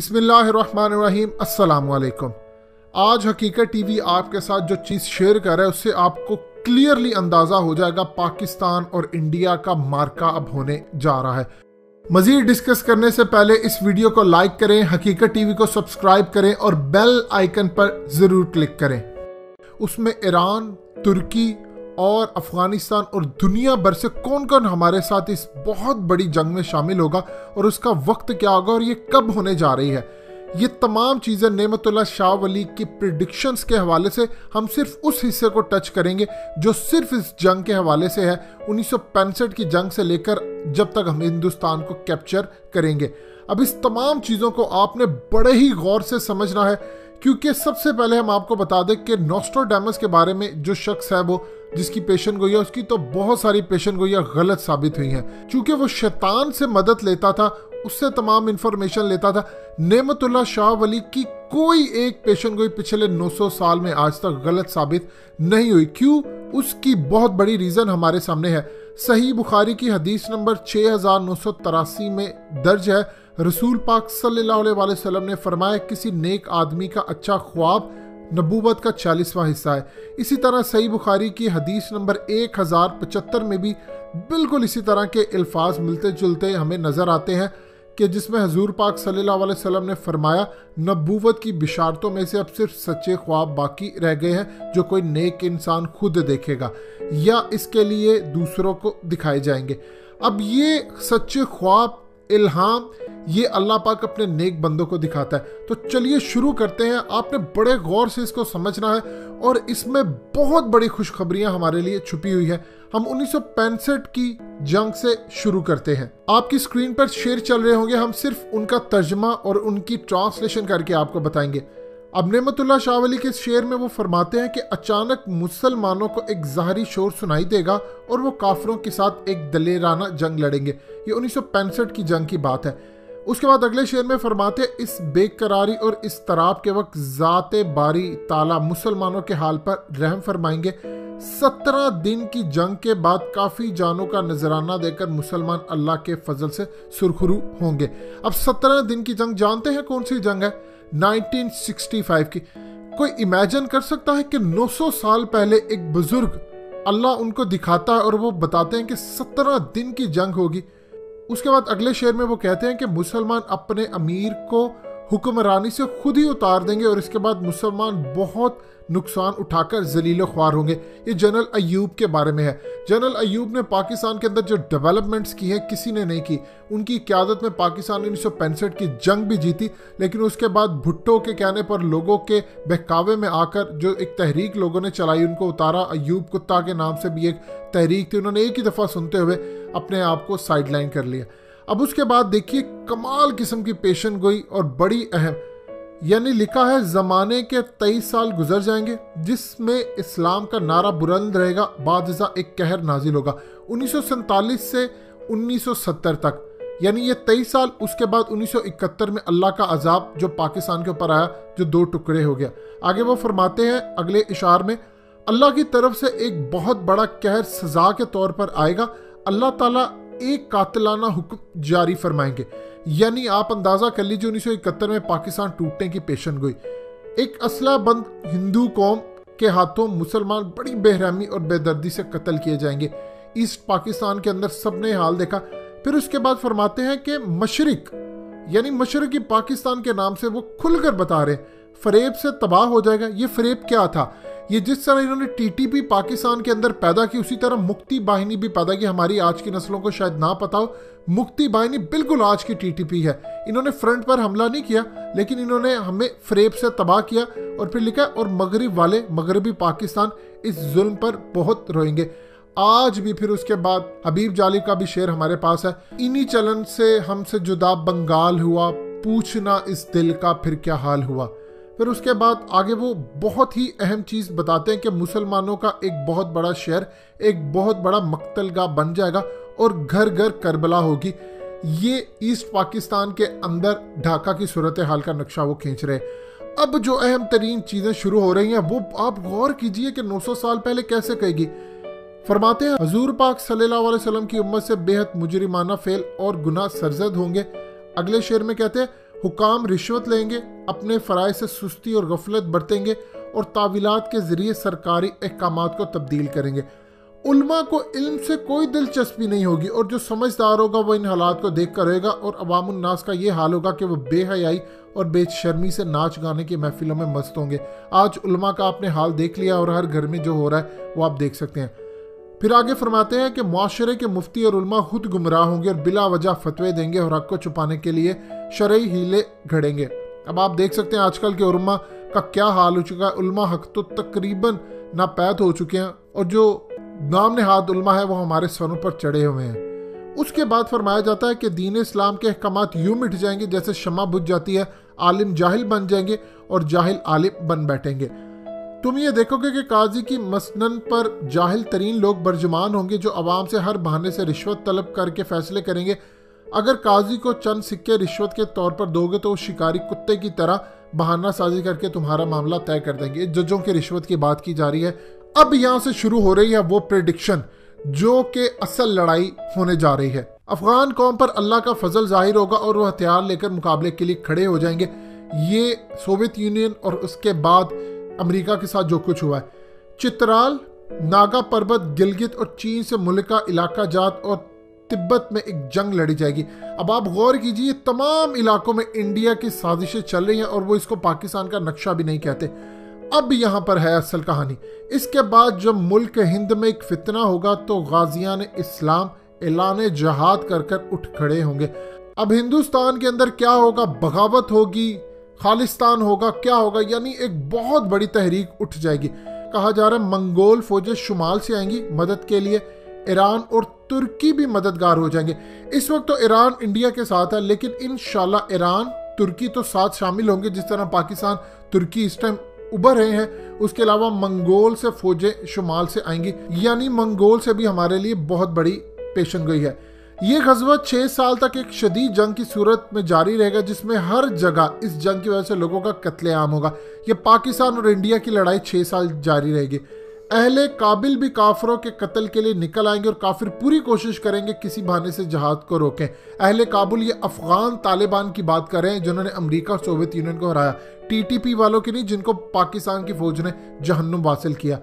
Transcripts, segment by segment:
بسم اللہ الرحمن الرحیم، السلام علیکم۔ آج حقیقت ٹی وی آپ کے ساتھ جو چیز شیئر کر رہا ہے، اس سے آپ کو کلیئرلی اندازہ ہو جائے گا پاکستان اور انڈیا کا مارکا اب ہونے جا رہا ہے۔ مزید ڈسکس کرنے سے پہلے اس ویڈیو کو لائک کریں، حقیقت ٹی وی کو سبسکرائب کریں اور بیل آئیکن پر ضرور کلک کریں۔ اس میں ایران، ترکی اور افغانستان اور دنیا بھر سے کون کون ہمارے ساتھ اس بہت بڑی جنگ میں شامل ہوگا اور اس کا وقت کیا ہوگا اور یہ کب ہونے جا رہی ہے؟ یہ تمام چیزیں نعمت اللہ شاہ ولی کی پریڈکشنز کے حوالے سے ہم صرف اس حصے کو ٹچ کریں گے جو صرف اس جنگ کے حوالے سے ہے، انیس سو پینسٹھ کی جنگ سے لے کر جب تک ہم ہندوستان کو کیپچر کریں گے۔ اب اس تمام چیزوں کو آپ نے بڑے ہی غور سے سمجھنا ہے، کیونکہ سب سے پہلے ہم آپ کو بتا دیں کہ نوسٹر ڈیمس کے بارے میں جو شخص ہے وہ جس کی پیشن گوئیاں اس کی تو بہت ساری پیشن گوئیاں غلط ثابت ہوئی ہیں۔ چونکہ وہ شیطان سے مدد لیتا تھا، اس سے تمام انفارمیشن لیتا تھا۔ نعمت اللہ شاہ ولی کی کوئی ایک پیشن گوئی پچھلے نو سو سال میں آج تک غلط ثابت نہیں ہوئی۔ کیوں؟ اس کی بہت بڑی ریزن ہمارے سامنے ہے۔ صحیح بخاری کی حدیث نمبر 6983 میں درج ہے، رسول پاک صلی اللہ علیہ وسلم نے فرمایا، کسی نیک آدمی کا اچھا خواب نبوت کا چالیسواں حصہ ہے۔ اسی طرح صحیح بخاری کی حدیث نمبر ایک ہزار پچہتر میں بھی بالکل اسی طرح کے الفاظ ملتے جلتے ہمیں نظر آتے ہیں کہ جس میں حضور پاک صلی اللہ علیہ وسلم نے فرمایا، نبوت کی بشارتوں میں سے اب صرف سچے خواب باقی رہ گئے ہیں جو کوئی نیک انسان خود دیکھے گا یا اس کے لیے دوسروں کو دکھائے جائیں گے۔ اب یہ سچے خواب، الہام یہ اللہ پاک اپنے نیک بندوں کو دکھاتا ہے۔ تو چلیے شروع کرتے ہیں۔ آپ نے بڑے غور سے اس کو سمجھنا ہے اور اس میں بہت بڑی خوشخبریاں ہمارے لیے چھپی ہوئی ہیں۔ ہم انیس سو پینسٹھ کی جنگ سے شروع کرتے ہیں۔ آپ کی سکرین پر شیر چل رہے ہوں گے۔ ہم صرف ان کا ترجمہ اور ان کی ٹرانسلیشن کر کے آپ کو بتائیں گے۔ اب نعمت اللہ شاہ ولی کے شعر میں وہ فرماتے ہیں کہ اچانک مسلمانوں کو ایک ظاہری شور سنائی دے گا اور وہ کافروں کے ساتھ ایک دلیرانہ جنگ لڑیں گے۔ یہ انیس سو پینسٹھ کی جنگ کی بات ہے۔ اس کے بعد اگلے شعر میں فرماتے اس بے قراری اور اس طراب کے وقت ذات باری تعالی مسلمانوں کے حال پر رحم فرمائیں گے۔ سترہ دن کی جنگ کے بعد کافی جانوں کا نظرانہ دے کر مسلمان اللہ کے فضل سے سرخرو ہوں گے۔ اب سترہ دن کی جنگ جانتے ہیں کون سی جنگ ہے؟ نائنٹین سکسٹی فائیو کی۔ کوئی امیجن کر سکتا ہے کہ نو سو سال پہلے ایک بزرگ اللہ ان کو دکھاتا ہے اور وہ بتاتے ہیں کہ سترہ دن کی جنگ ہوگی۔ اس کے بعد اگلے شعر میں وہ کہتے ہیں کہ مسلمان اپنے امیر کو حکمرانی سے خود ہی اتار دیں گے اور اس کے بعد مسلمان بہت نقصان اٹھا کر ذلیل و خوار ہوں گے۔ یہ جنرل ایوب کے بارے میں ہے۔ جنرل ایوب نے پاکستان کے اندر جو ڈیولپمنٹس کی ہیں، کسی نے نہیں کی۔ ان کی قیادت میں پاکستان انیس سو پینسٹھ کی جنگ بھی جیتی، لیکن اس کے بعد بھٹو کے کہنے پر لوگوں کے بہکاوے میں آ کر جو ایک تحریک لوگوں نے چلائی، ان کو اتارا۔ ایوب کتا کے نام سے بھی ایک تحریک تھی، انہوں نے ایک ہی دفعہ سنتے ہوئے اپنے آپ کو سائڈ لائن کر لیا۔ اب اس کے بعد دیکھیے، کمال قسم کی پیشن گوئی اور بڑی اہم یعنی لکھا ہے زمانے کے تیئیس سال گزر جائیں گے، جس میں اسلام کا نعرہ بلند رہے گا، بعد ایک کہر نازل ہوگا۔ انیس سو سنتالیس سے انیس سو ستر تک۔ یعنی یہ تیئیس سال، اس کے بعد انیس سو اکہتر میں اللہ کا عذاب جو پاکستان کے اوپر آیا، جو دو ٹکڑے ہو گیا۔ آگے وہ فرماتے ہیں، اگلے اشار میں، اللہ کی طرف سے ایک بہت بڑا کہر سزا کے طور پر آئے گا۔ اللہ تعالیٰ ایک قاتلانہ حکم جاری فرمائیں گے۔ یعنی آپ اندازہ کر لیجیے انیس سو اکہتر میں پاکستان ٹوٹنے کی پیشن گوئی۔ ایک اسلحہ بند ہندو قوم کے ہاتھوں مسلمان بڑی بے اور بے دردی سے قتل کیے جائیں گے۔ ایسٹ پاکستان کے اندر سب نے حال دیکھا۔ پھر اس کے بعد فرماتے ہیں کہ مشرق یعنی مشرقی پاکستان کے نام سے وہ کھل کر بتا رہے فریب سے تباہ ہو جائے گا۔ یہ فریب کیا تھا؟ یہ جس طرح انہوں نے ٹی ٹی پی پاکستان کے اندر پیدا کی، اسی طرح مکتی باہنی بھی پیدا کی۔ ہماری آج کی نسلوں کو شاید نہ پتا ہو، مکتی باہنی بالکل آج کی ٹی ٹی پی ہے۔ انہوں نے فرنٹ پر حملہ نہیں کیا، لیکن انہوں نے ہمیں فریب سے تباہ کیا اور پھر لکھا، اور مغرب والے، مغربی پاکستان اس ظلم پر بہت روئیں گے۔ آج بھی پھر اس کے بعد حبیب جالی کا بھی شعر ہمارے پاس ہے۔ انہی چلن سے ہم سے جدا بنگال ہوا، پوچھنا اس دل کا پھر کیا حال ہوا۔ پھر اس کے بعد آگے وہ بہت ہی اہم چیز بتاتے ہیں کہ مسلمانوں کا ایک بہت بڑا شہر، ایک بہت بڑا مقتل گاہ بن جائے گا اور گھر گھر کربلا ہوگی۔ یہ ایسٹ پاکستان کے اندر ڈھاکہ کی صورتحال کا نقشہ وہ کھینچ رہے اب جو اہم ترین چیزیں شروع ہو رہی ہیں، وہ آپ غور کیجیے کہ نو سو سال پہلے کیسے کہے گی۔ فرماتے ہیں، حضور پاک صلی اللہ علیہ وسلم کی امت سے بے حد مجرمانہ فیل اور گناہ سرزد ہوں گے۔ اگلے شعر میں کہتے ہیں حکام رشوت لیں گے، اپنے فرائض سے سستی اور غفلت برتیں گے اور تعویلات کے ذریعے سرکاری احکامات کو تبدیل کریں گے۔ علماء کو علم سے کوئی دلچسپی نہیں ہوگی اور جو سمجھدار ہوگا وہ ان حالات کو دیکھ کر رہے گا اور عوام الناس کا یہ حال ہوگا کہ وہ بے حیائی اور بے شرمی سے ناچ گانے کی محفلوں میں مست ہوں گے۔ آج علماء کا آپ نے حال دیکھ لیا اور ہر گھر میں جو ہو رہا ہے وہ آپ دیکھ سکتے ہیں۔ پھر آگے فرماتے ہیں کہ معاشرے کے مفتی اور علماء خود گمراہ ہوں گے اور بلا وجہ فتوے دیں گے اور حق کو چھپانے کے لیے شرعی ہیلے گھڑیں گے۔ اب آپ دیکھ سکتے ہیں آج کل کے علماء کا کیا حال ہو چکا ہے۔ علماء حق تو تقریباً ناپید ہو چکے ہیں اور جو نام نہاد علماء ہے وہ ہمارے سروں پر چڑھے ہوئے ہیں۔ اس کے بعد فرمایا جاتا ہے کہ دین اسلام کے احکامات یوں مٹ جائیں گے جیسے شمع بجھ جاتی ہے، عالم جاہل بن جائیں گے اور جاہل عالم بن بیٹھیں گے۔ تم یہ دیکھو گے کہ قاضی کی مسنن پر جاہل ترین لوگ برجمان ہوں گے جو عوام سے ہر بہانے سے رشوت طلب کر کے فیصلے کریں گے۔ اگر قاضی کو چند سکے رشوت کے طور پر دو گے تو وہ شکاری کتے کی طرح بہانہ سازی کر کے تمہارا معاملہ طے کر دیں گے۔ ججوں کے رشوت کی بات کی جا رہی ہے۔ اب یہاں سے شروع ہو رہی ہے وہ پریڈکشن جو کہ اصل لڑائی ہونے جا رہی ہے۔ افغان قوم پر اللہ کا فضل ظاہر ہوگا اور وہ ہتھیار لے کر مقابلے کے لیے کھڑے ہو جائیں گے۔ یہ سوویت یونین اور اس کے بعد امریکہ کے ساتھ جو کچھ ہوا ہے۔ چترال، ناگا پربت، گلگت اور چین سے ملکہ علاقہ جات اور تبت میں ایک جنگ لڑی جائے گی۔ اب آپ غور کیجیے تمام علاقوں میں انڈیا کی سازشیں چل رہی ہیں اور وہ اس کو پاکستان کا نقشہ بھی نہیں کہتے۔ اب یہاں پر ہے اصل کہانی۔ اس کے بعد جب ملک ہند میں ایک فتنہ ہوگا تو غازیان اسلام اعلان جہاد کر کر اٹھ کھڑے ہوں گے۔ اب ہندوستان کے اندر کیا ہوگا؟ بغاوت ہوگی خالستان ہوگا، کیا ہوگا؟ یعنی ایک بہت بڑی تحریک اٹھ جائے گی۔ کہا جا رہا ہے، منگول فوجیں شمال سے آئیں گی مدد کے لیے۔ ایران اور ترکی بھی مددگار ہو جائیں گے۔ اس وقت تو ایران انڈیا کے ساتھ ہے، لیکن انشاءاللہ ایران، ترکی تو ساتھ شامل ہوں گے۔ جس طرح پاکستان، ترکی اس ٹائم ابھر رہے ہیں، اس کے علاوہ منگول سے فوجیں شمال سے آئیں گی۔ یعنی منگول سے بھی ہمارے لیے بہت بڑی پیشن گئی ہے۔ یہ غزوہ چھ سال تک ایک شدید جنگ کی صورت میں جاری رہے گا، جس میں ہر جگہ اس جنگ کی وجہ سے لوگوں کا قتل عام ہوگا۔ یہ پاکستان اور انڈیا کی لڑائی چھ سال جاری رہے گی۔ اہل قابل بھی کافروں کے قتل کے لیے نکل آئیں گے اور کافر پوری کوشش کریں گے کسی بہانے سے جہاد کو روکیں۔ اہل کابل یہ افغان طالبان کی بات کر رہے ہیں جنہوں نے امریکہ اور سوویت یونین کو ہرایا۔ ٹی ٹی پی والوں کی نہیں، جن کو پاکستان کی فوج نے جہنم حاصل کیا۔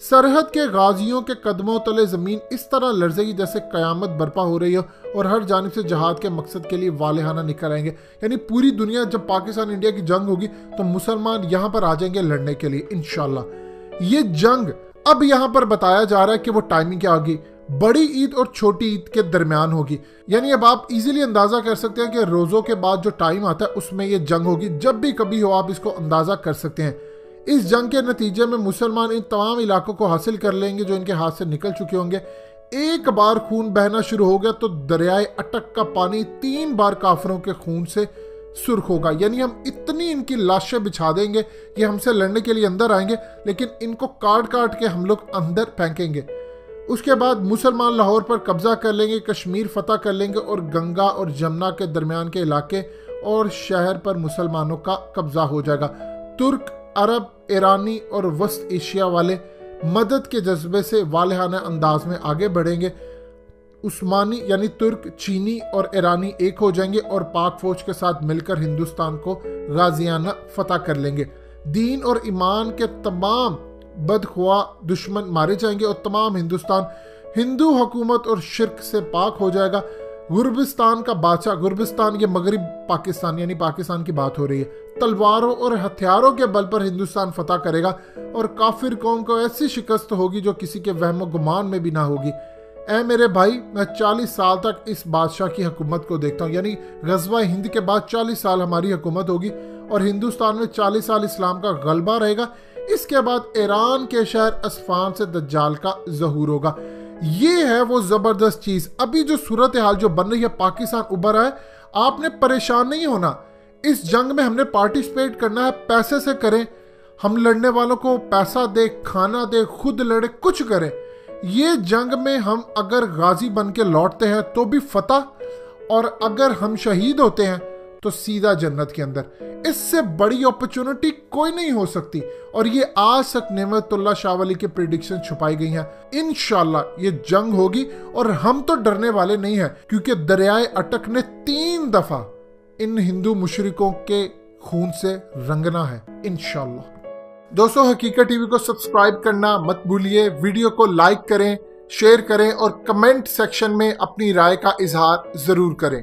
سرحد کے غازیوں کے قدموں تلے زمین اس طرح لرزے گی جیسے قیامت برپا ہو رہی ہو اور ہر جانب سے جہاد کے مقصد کے لیے والہانہ نکل آئیں گے۔ یعنی پوری دنیا جب پاکستان انڈیا کی جنگ ہوگی تو مسلمان یہاں پر آ جائیں گے لڑنے کے لیے، انشاءاللہ۔ یہ جنگ اب یہاں پر بتایا جا رہا ہے کہ وہ ٹائمنگ کیا ہوگی بڑی عید اور چھوٹی عید کے درمیان ہوگی۔ یعنی اب آپ ایزیلی اندازہ کر سکتے ہیں کہ روزوں کے بعد جو ٹائم آتا ہے اس میں یہ جنگ ہوگی۔ جب بھی کبھی ہو آپ اس کو اندازہ کر سکتے ہیں۔ اس جنگ کے نتیجے میں مسلمان ان تمام علاقوں کو حاصل کر لیں گے جو ان کے ہاتھ سے نکل چکے ہوں گے۔ ایک بار خون بہنا شروع ہو گیا تو دریائے اٹک کا پانی تین بار کافروں کے خون سے سرخ ہوگا۔ یعنی ہم اتنی ان کی لاشیں بچھا دیں گے کہ ہم سے لڑنے کے لیے اندر آئیں گے، لیکن ان کو کاٹ کاٹ کے ہم لوگ اندر پھینکیں گے۔ اس کے بعد مسلمان لاہور پر قبضہ کر لیں گے، کشمیر فتح کر لیں گے اور گنگا اور جمنا کے درمیان کے علاقے اور شہر پر مسلمانوں کا قبضہ ہو جائے گا۔ ترک، عرب، ایرانی اور وسط ایشیا والے مدد کے جذبے سے والہانہ انداز میں آگے بڑھیں گے۔ عثمانی یعنی ترک، چینی اور ایرانی ایک ہو جائیں گے اور پاک فوج کے ساتھ مل کر ہندوستان کو غازیانہ فتح کر لیں گے۔ دین اور ایمان کے تمام بدخواہ دشمن مارے جائیں گے اور تمام ہندوستان ہندو حکومت اور شرک سے پاک ہو جائے گا۔ غربستان کا بادشاہ، غربستان یہ مغرب پاکستان یعنی پاکستان کی بات ہو رہی ہے۔ تلواروں اور ہتھیاروں کے بل پر ہندوستان فتح کرے گا اور کافر قوم کو ایسی شکست ہوگی جو کسی کے وہم و گمان میں بھی نہ ہوگی۔ اے میرے بھائی، میں چالیس سال تک اس بادشاہ کی حکومت کو دیکھتا ہوں یعنی غزوہ ہند کے بعد چالیس سال ہماری حکومت ہوگی اور ہندوستان میں چالیس سال اسلام کا غلبہ رہے گا۔ اس کے بعد ایران کے شہر اسفان سے دجال کا ظہور ہوگا۔ یہ ہے وہ زبردست چیز۔ ابھی جو صورتحال جو بن رہی ہے، پاکستان ابھر ہے، آپ نے پریشان نہیں ہونا۔ اس جنگ میں ہم نے پارٹیسپیٹ کرنا ہے، پیسے سے کریں۔ ہم لڑنے والوں کو پیسہ دے، کھانا دے، خود لڑے، کچھ کریں۔ یہ جنگ میں ہم اگر غازی بن کے لوٹتے ہیں تو بھی فتح، اور اگر ہم شہید ہوتے ہیں تو سیدھا جنت کے اندر۔ اس سے بڑی اپرچونٹی کوئی نہیں ہو سکتی۔ اور یہ آج تک نعمت اللہ شاہ ولی کے پریڈکشن چھپائی گئی ہیں۔ انشاءاللہ یہ جنگ ہوگی، اور ہم تو ڈرنے والے نہیں ہیں، کیونکہ دریائے اٹک نے تین دفعہ ان ہندو مشرکوں کے خون سے رنگنا ہے۔ انشاءاللہ۔ دوستو، حقیقت ٹی وی کو سبسکرائب کرنا مت بھولیے، ویڈیو کو لائک کریں، شیئر کریں اور کمنٹ سیکشن میں اپنی رائے کا اظہار ضرور کریں۔